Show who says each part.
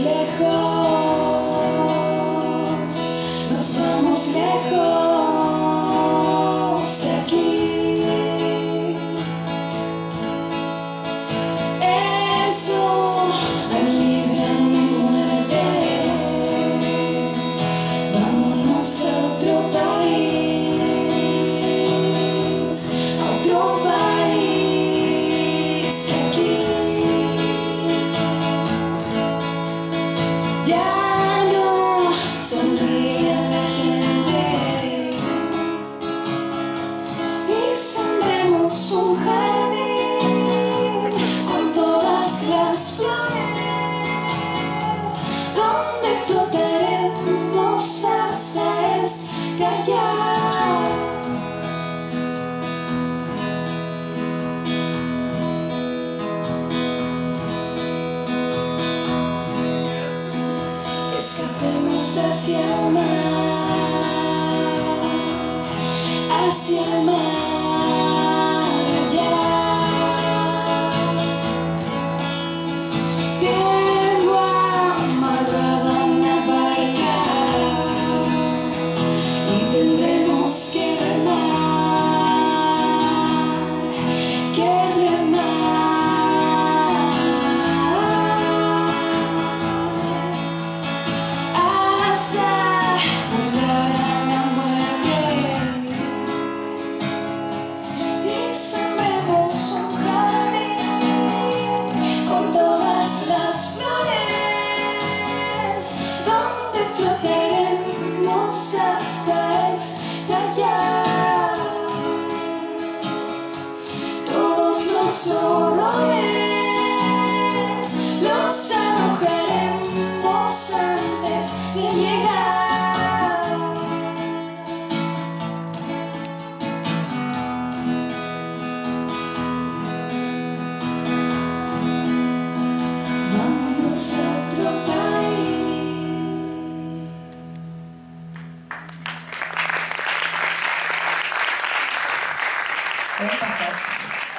Speaker 1: lejos, nos vamos lejos aquí. jardín con todas las flores donde flotaremos haces de allá escapemos hacia el mar hacia el mar.
Speaker 2: Fantástico.